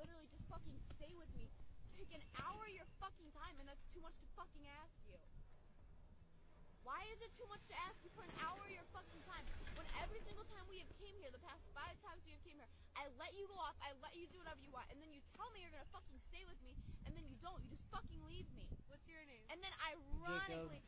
literally just fucking stay with me. Take an hour of your fucking time, and that's too much to fucking ask you. Why is it too much to ask you for an hour of your fucking time? When every single time we have came here, the past five times we have came here, I let you go off, I let you do whatever you want, and then you tell me you're gonna fucking stay with me, and then you don't, you just fucking leave me. What's your name? And then ironically,